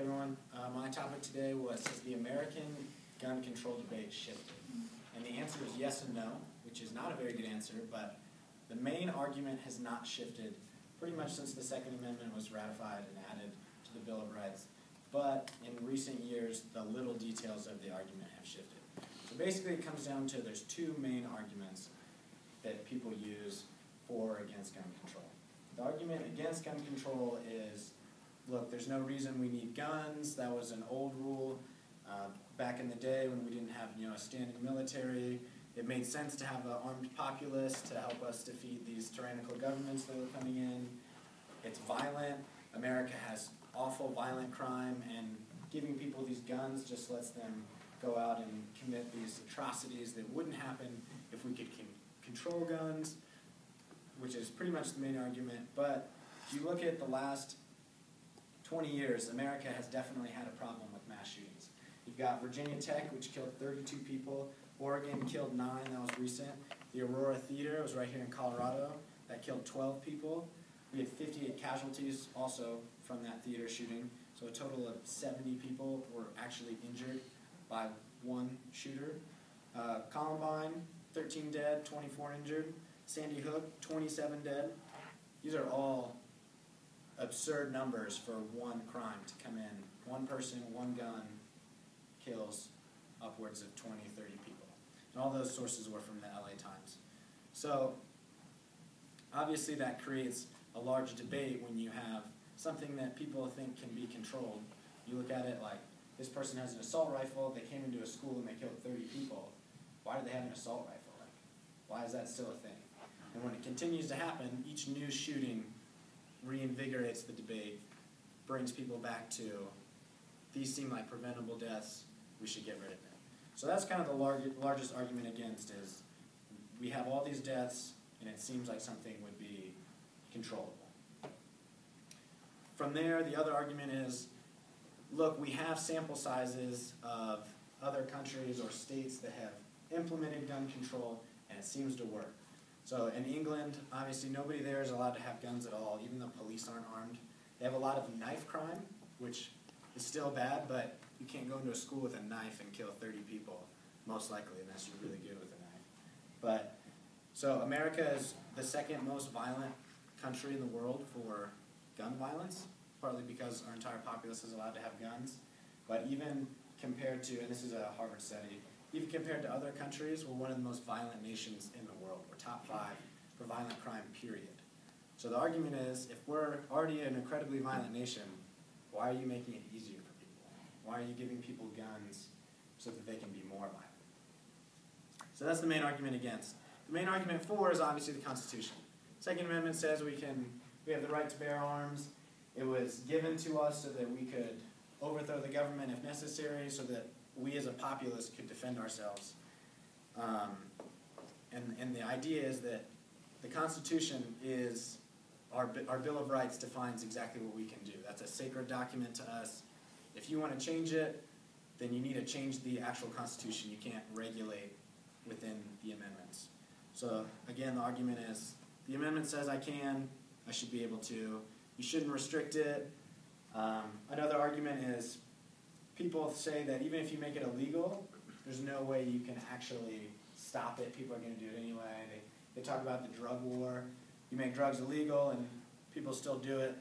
everyone. Uh, my topic today was Has the American gun control debate shifted? And the answer is yes and no, which is not a very good answer, but the main argument has not shifted pretty much since the Second Amendment was ratified and added to the Bill of Rights. But in recent years, the little details of the argument have shifted. So basically, it comes down to there's two main arguments that people use for or against gun control. The argument against gun control is look, there's no reason we need guns. That was an old rule uh, back in the day when we didn't have you know a standing military. It made sense to have an armed populace to help us defeat these tyrannical governments that were coming in. It's violent. America has awful violent crime, and giving people these guns just lets them go out and commit these atrocities that wouldn't happen if we could control guns, which is pretty much the main argument. But if you look at the last 20 years, America has definitely had a problem with mass shootings. You've got Virginia Tech, which killed 32 people. Oregon killed nine, that was recent. The Aurora Theater was right here in Colorado, that killed 12 people. We had 58 casualties also from that theater shooting. So a total of 70 people were actually injured by one shooter. Uh, Columbine, 13 dead, 24 injured. Sandy Hook, 27 dead. These are all absurd numbers for one crime to come in. One person, one gun kills upwards of 20, 30 people. And all those sources were from the LA Times. So obviously that creates a large debate when you have something that people think can be controlled. You look at it like this person has an assault rifle, they came into a school and they killed 30 people. Why do they have an assault rifle? Like, why is that still a thing? And when it continues to happen, each new shooting reinvigorates the debate, brings people back to these seem like preventable deaths, we should get rid of them. So that's kind of the large, largest argument against is we have all these deaths and it seems like something would be controllable. From there, the other argument is, look, we have sample sizes of other countries or states that have implemented gun control and it seems to work. So in England, obviously nobody there is allowed to have guns at all, even the police aren't armed. They have a lot of knife crime, which is still bad, but you can't go into a school with a knife and kill 30 people, most likely, unless you're really good with a knife. But so America is the second most violent country in the world for gun violence, partly because our entire populace is allowed to have guns. But even compared to, and this is a Harvard study, even compared to other countries, we're one of the most violent nations in the world. We're top five for violent crime, period. So the argument is, if we're already an incredibly violent nation, why are you making it easier for people? Why are you giving people guns so that they can be more violent? So that's the main argument against. The main argument for is obviously the Constitution. Second Amendment says we can we have the right to bear arms. It was given to us so that we could overthrow the government if necessary, so that we as a populace could defend ourselves. Um, and, and the idea is that the Constitution is our, our Bill of Rights defines exactly what we can do. That's a sacred document to us. If you want to change it, then you need to change the actual Constitution. You can't regulate within the amendments. So again, the argument is the amendment says I can, I should be able to. You shouldn't restrict it. Um, another argument is people say that even if you make it illegal, there's no way you can actually stop it. People are going to do it anyway. They, they talk about the drug war. You make drugs illegal and people still do it.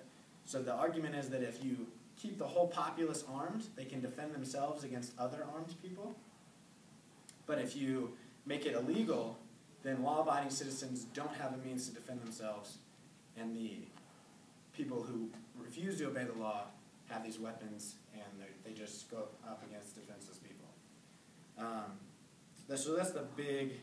So the argument is that if you keep the whole populace armed, they can defend themselves against other armed people. But if you make it illegal, then law-abiding citizens don't have a means to defend themselves, and the people who refuse to obey the law have these weapons and they just go up against defenseless people. Um, so that's the big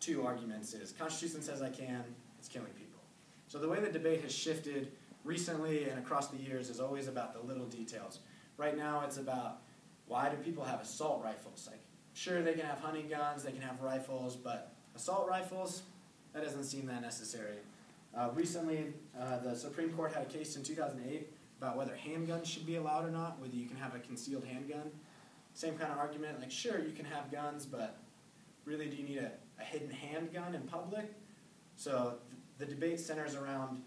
two arguments is Constitution says I can, it's killing people. So the way the debate has shifted recently and across the years is always about the little details. Right now it's about why do people have assault rifles? Like, sure, they can have hunting guns, they can have rifles, but assault rifles, that doesn't seem that necessary. Uh, recently, uh, the Supreme Court had a case in 2008 about whether handguns should be allowed or not, whether you can have a concealed handgun. Same kind of argument, like sure you can have guns, but really do you need a, a hidden handgun in public? So th the debate centers around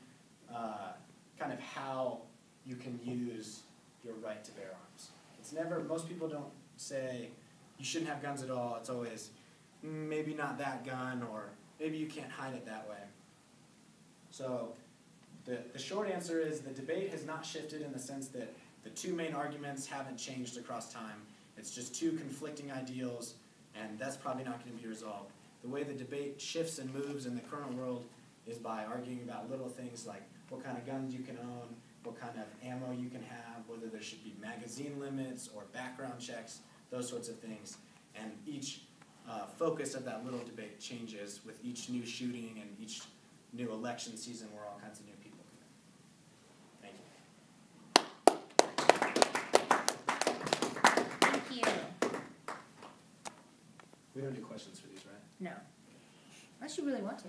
uh, kind of how you can use your right to bear arms. It's never, most people don't say, you shouldn't have guns at all, it's always, "Mm, maybe not that gun, or maybe you can't hide it that way. So, the, the short answer is the debate has not shifted in the sense that the two main arguments haven't changed across time. It's just two conflicting ideals, and that's probably not going to be resolved. The way the debate shifts and moves in the current world is by arguing about little things like what kind of guns you can own, what kind of ammo you can have, whether there should be magazine limits or background checks, those sorts of things. And each uh, focus of that little debate changes with each new shooting and each new election season where all kinds of new people come in. Thank you. Thank you. We don't do questions for these, right? No. Unless you really want to.